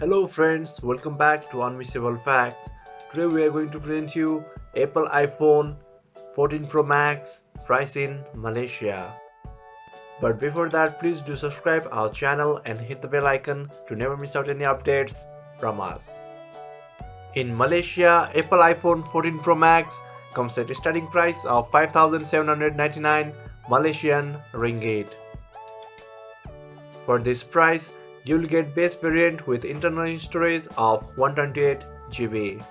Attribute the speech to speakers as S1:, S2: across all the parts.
S1: Hello friends, welcome back to Unmissable Facts. Today we are going to present you Apple iPhone 14 Pro Max price in Malaysia. But before that, please do subscribe our channel and hit the bell icon to never miss out any updates from us. In Malaysia, Apple iPhone 14 Pro Max comes at a starting price of 5799 Malaysian ringgit. For this price, you will get base variant with internal storage of 128 GB.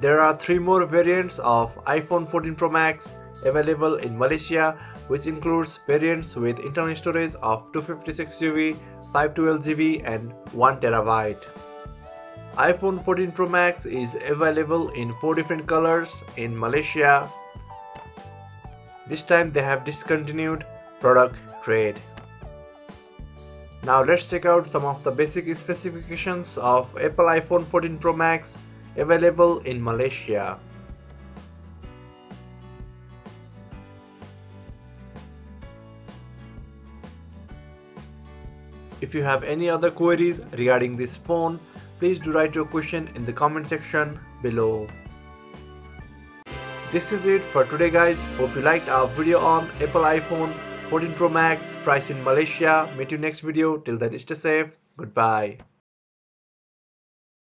S1: There are three more variants of iPhone 14 Pro Max available in Malaysia which includes variants with internal storage of 256 GB, 512 GB and 1 TB. iPhone 14 Pro Max is available in 4 different colors in Malaysia. This time they have discontinued Product Red. Now let's check out some of the basic specifications of Apple iPhone 14 Pro Max available in Malaysia. If you have any other queries regarding this phone, please do write your question in the comment section below. This is it for today guys. Hope you liked our video on Apple iPhone 14 Pro Max price in Malaysia. Meet you next video. Till then stay safe. Goodbye.